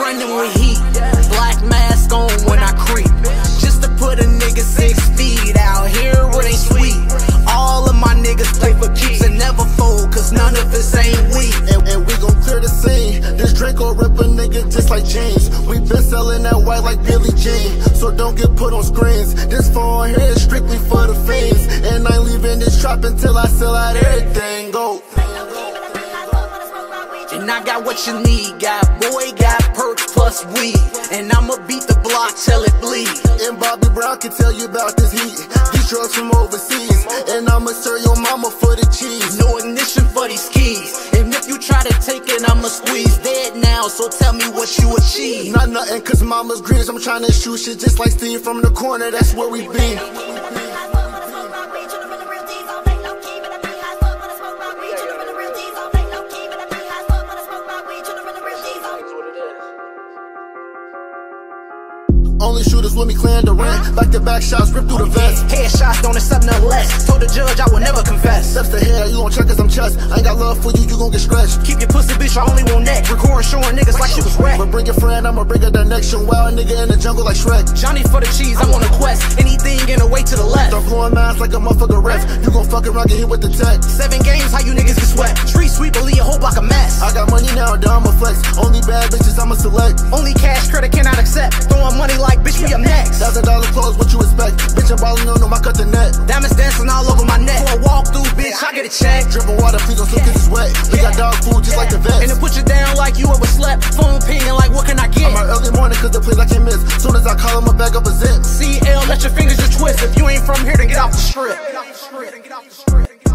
running with heat. Black mask on when I creep. Just to put a nigga six feet out here, it ain't sweet. All of my niggas play for keeps and never fold, cause none of us ain't weak. And, and we gon' clear the scene. This Draco rip a nigga just like jeans. We been selling that white like Billie Jean. So don't get put on screens. This phone here is strictly for the fiends. And I ain't leaving this trap until I sell out everything. Go. And I got what you need, got boy, got perks plus weed. And I'ma beat the block till it bleed. And Bobby Brown can tell you about this heat. These drugs from overseas. And I'ma serve your mama for the cheese. No ignition for these keys. And if you try to take it, I'ma squeeze dead now. So tell me what you achieve. Not nothing, cause mama's greens. I'm trying to shoot shit just like Steve from the corner. That's where we be. Only shooters with me, clan Durant. Back to back shots, rip through the vest. Headshots don't accept none less. Told the judge I will never confess. Steps ahead, you gon' check cause I'm chest. I ain't got love for you, you gon' get scratched. Keep your pussy bitch, I only want neck. Recording showing niggas like she was wrecked. But bring your friend, I'ma bring her the next show. Wild nigga in the jungle like Shrek. Johnny for the cheese, I'm on a quest. Anything in the way to the left. Start blowing minds like a motherfucker ref. You gon' fuck around, get hit with the tech. Seven games, how you niggas get swept. Street sweep, believe a whole block a mess. I got money now, down my flex. Only bad bitches I'ma select. Only cash credit cannot accept. Throwing money like bitch, we up next. Thousand dollar clothes, what you expect? Bitch, I'm ballin' on them, I cut the net. Diamonds dancing all over my neck. For a walk through, bitch, I get a check. Drippin' water, please don't slip cause it's wet. We got dog food just like the vets. And to put you down like you ever overslept. Phone pinging like what can I get? I'm out early morning cause the place I can't miss. Soon as I call him, I back up a zip. CL, let your fingers just twist. If you ain't from here, then get off the strip. get off the strip.